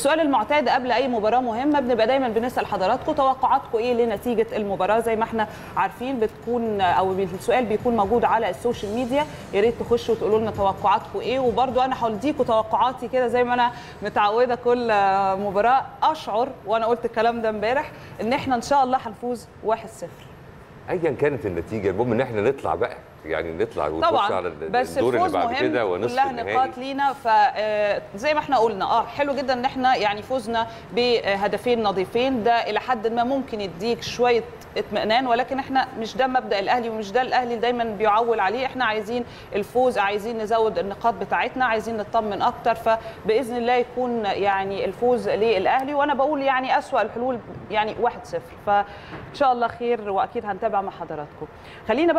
السؤال المعتاد قبل أي مباراة مهمة بنبقى دايما بنسأل حضراتكم توقعاتكم إيه لنتيجة المباراة؟ زي ما إحنا عارفين بتكون أو السؤال بيكون موجود على ال social media. يا ريت تخشوا وتقولوا لنا توقعاتكم إيه. وبرده أنا هديكم توقعاتي كده زي ما أنا متعودة كل مباراة. أشعر وأنا قلت الكلام ده امبارح إن إحنا إن شاء الله هنفوز 1-0 ايا كانت النتيجة المهم إن إحنا نطلع بقى. يعني نطلع ونخش على بس الدور اللي بعد كده ونصف كلها نقاط لينا. فزي ما إحنا قلنا آه حلو جدا إن إحنا يعني فوزنا بهدفين نظيفين. ده إلى حد ما ممكن يديك شوية اطمئنان ولكن إحنا مش ده مبدأ الأهلي ومش ده الأهلي دايما بيعول عليه. إحنا عايزين الفوز عايزين نزود النقاط بتاعتنا عايزين نطمن أكتر. فبإذن الله يكون يعني الفوز للأهلي. وأنا بقول يعني أسوأ الحلول يعني 1-0 فإن شاء الله خير وأكيد هنتابع مع حضراتكم. خلينا بقى